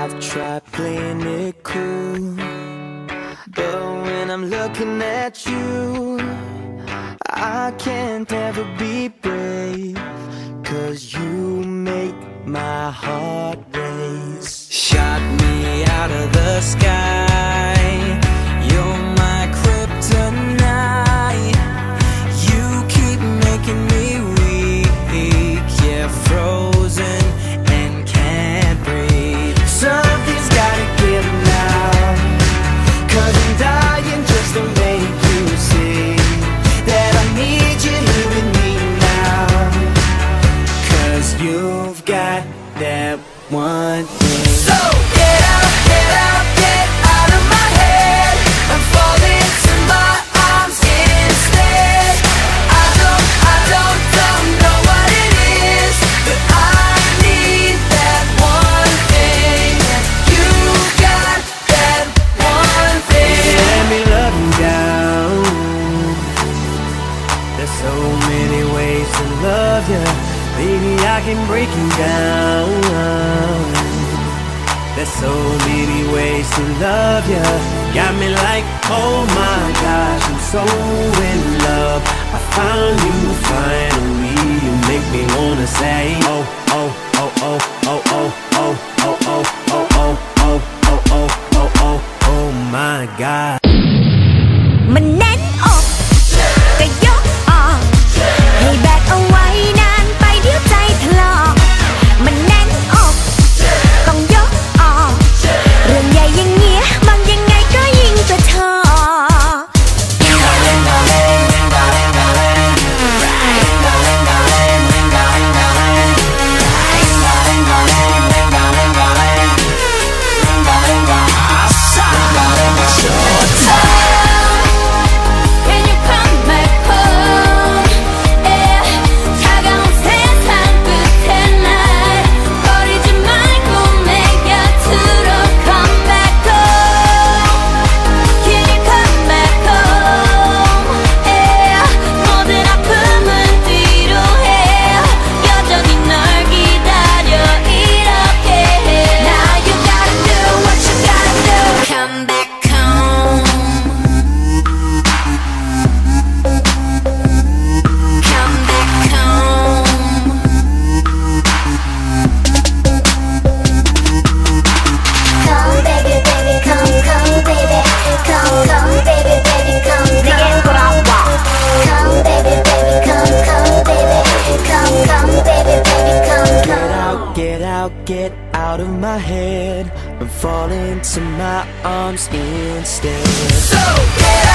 I've tried playing it cool But when I'm looking at you I can't ever be love you Baby, I can break you down. There's so many ways to love you Got me like, oh my gosh, I'm so in love. I found you finally. You make me wanna say, oh, oh, oh, oh. get out of my head and fall into my arms instead. So get